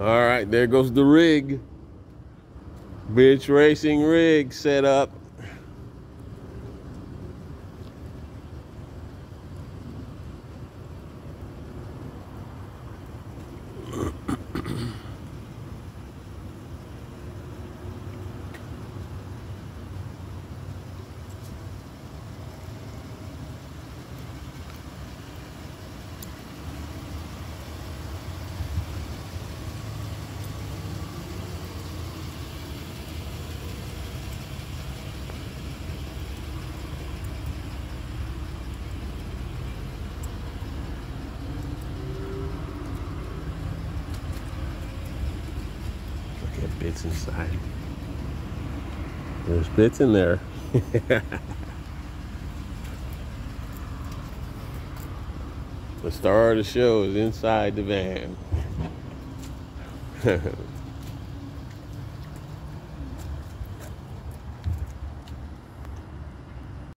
All right, there goes the rig. BITS racing rig set up. Bits inside. There's bits in there. the star of the show is inside the van.